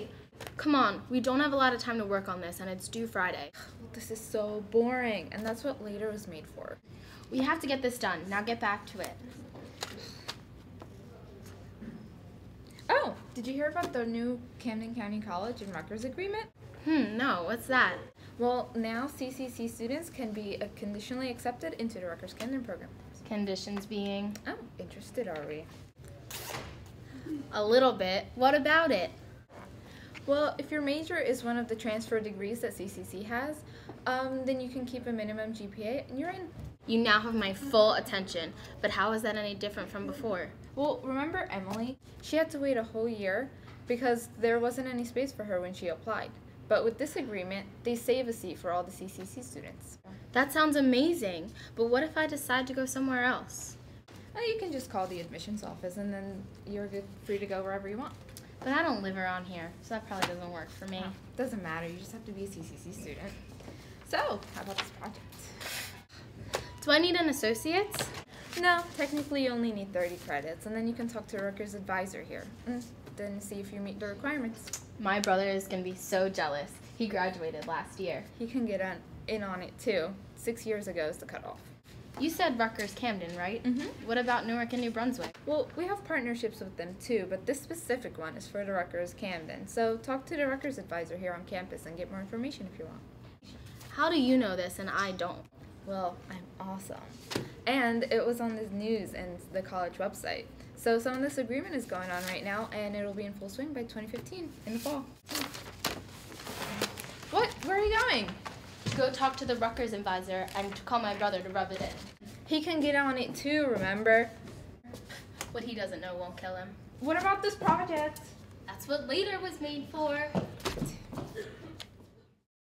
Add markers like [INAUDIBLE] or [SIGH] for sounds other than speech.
why? Come on, we don't have a lot of time to work on this and it's due Friday. [SIGHS] This is so boring, and that's what later was made for. We have to get this done. Now get back to it. Oh, did you hear about the new Camden County College and Rutgers agreement? Hmm, no, what's that? Well, now CCC students can be uh, conditionally accepted into the Rutgers Camden program. Conditions being Oh, interested are we? a little bit. What about it? Well, if your major is one of the transfer degrees that CCC has, um, then you can keep a minimum GPA and you're in. You now have my full attention, but how is that any different from before? Well, remember Emily? She had to wait a whole year because there wasn't any space for her when she applied. But with this agreement, they save a seat for all the CCC students. That sounds amazing, but what if I decide to go somewhere else? Well, you can just call the admissions office and then you're good, free to go wherever you want. But I don't live around here, so that probably doesn't work for me. Oh, doesn't matter, you just have to be a CCC student. So, how about this project? Do I need an associate's? No, technically you only need 30 credits, and then you can talk to Rutgers advisor here, and then see if you meet the requirements. My brother is gonna be so jealous. He graduated last year. He can get on, in on it too. Six years ago is the cutoff. You said Rutgers Camden, right? Mhm. What about Newark and New Brunswick? Well, we have partnerships with them too, but this specific one is for the Rutgers Camden. So talk to the Rutgers advisor here on campus and get more information if you want. How do you know this and I don't? Well, I'm awesome. And it was on the news and the college website. So some of this agreement is going on right now, and it'll be in full swing by 2015 in the fall. What? Where are you going? Go talk to the Rutgers advisor and call my brother to rub it in. He can get on it too, remember? What he doesn't know won't kill him. What about this project? That's what later was made for.